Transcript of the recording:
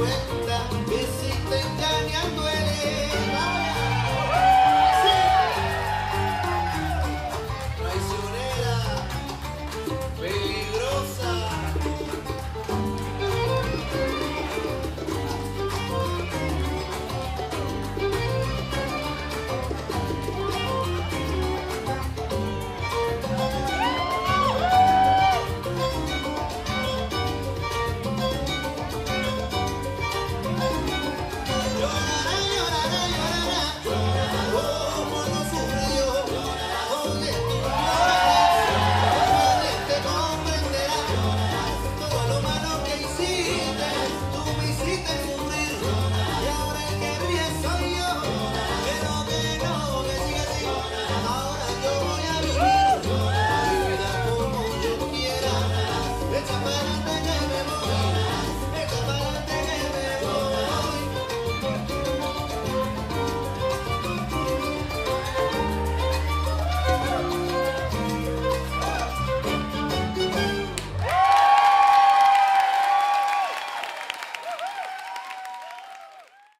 喂。